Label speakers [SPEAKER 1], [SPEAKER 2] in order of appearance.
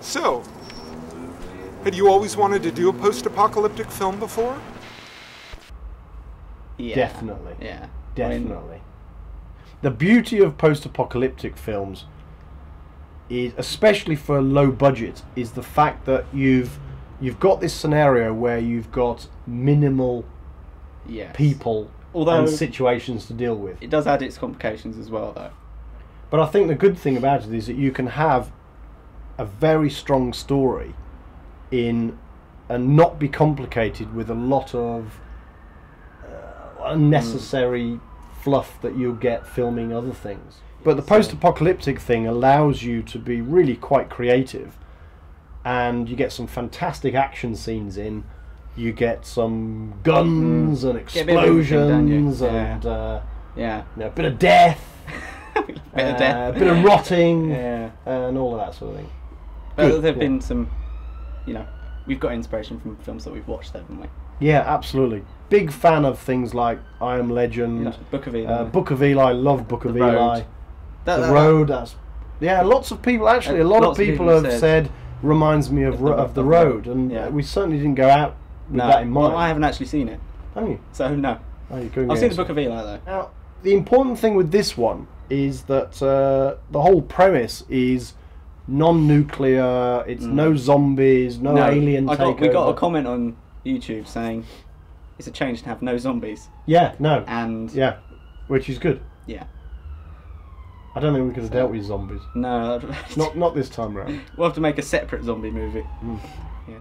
[SPEAKER 1] So, had you always wanted to do a post-apocalyptic film before?
[SPEAKER 2] Yeah.
[SPEAKER 3] Definitely.
[SPEAKER 2] Yeah. I mean,
[SPEAKER 3] Definitely. the beauty of post-apocalyptic films is, especially for low budget, is the fact that you've you've got this scenario where you've got minimal
[SPEAKER 2] yes.
[SPEAKER 3] people
[SPEAKER 2] Although
[SPEAKER 3] and situations to deal with.
[SPEAKER 2] it does add its complications as well, though.
[SPEAKER 3] But I think the good thing about it is that you can have a very strong story in and not be complicated with a lot of uh, unnecessary fluff that you'll get filming other things. But the post-apocalyptic thing allows you to be really quite creative, and you get some fantastic action scenes in. You get some guns and
[SPEAKER 2] a bit of don't you?
[SPEAKER 3] explosions and uh,
[SPEAKER 2] Yeah.
[SPEAKER 3] you know, a bit of death,
[SPEAKER 2] bit of
[SPEAKER 3] uh,
[SPEAKER 2] death.
[SPEAKER 3] a bit of rotting,
[SPEAKER 2] Yeah.
[SPEAKER 3] and all of that sort of thing.
[SPEAKER 2] But there have
[SPEAKER 3] yeah.
[SPEAKER 2] been some, you know, we've got inspiration from films that we've watched, haven't we?
[SPEAKER 3] Yeah, absolutely. Big fan of things like I Am Legend,
[SPEAKER 2] Book of Eli.
[SPEAKER 3] uh, Book of Eli. Love Book of
[SPEAKER 2] The Road.
[SPEAKER 3] Eli.
[SPEAKER 2] That-
[SPEAKER 3] the
[SPEAKER 2] that-
[SPEAKER 3] Road. That's yeah. Lots of people actually. A
[SPEAKER 2] Uh,
[SPEAKER 3] lot of
[SPEAKER 2] of
[SPEAKER 3] people,
[SPEAKER 2] people
[SPEAKER 3] have
[SPEAKER 2] said-
[SPEAKER 3] said, reminds me of
[SPEAKER 2] Of
[SPEAKER 3] ro-
[SPEAKER 2] the-
[SPEAKER 3] of the road, and
[SPEAKER 2] yeah.
[SPEAKER 3] we certainly didn't go out with
[SPEAKER 2] No,
[SPEAKER 3] that in mind.
[SPEAKER 2] well, I haven't actually seen it,
[SPEAKER 3] Haven't you?
[SPEAKER 2] so no.
[SPEAKER 3] Oh,
[SPEAKER 2] I've seen the Book of Eli though.
[SPEAKER 3] Now, the important thing with this one is that uh, the whole premise is non-nuclear. It's no zombies, no, alien
[SPEAKER 2] I got, we got a comment on YouTube saying it's a change to have no zombies,
[SPEAKER 3] Yeah, no,
[SPEAKER 2] and
[SPEAKER 3] yeah, which is good.
[SPEAKER 2] yeah.
[SPEAKER 3] I don't think we could have dealt with zombies.
[SPEAKER 2] No,
[SPEAKER 3] Not not this time round.
[SPEAKER 2] we'll have to make a separate zombie movie.
[SPEAKER 3] Mm.
[SPEAKER 2] Yes.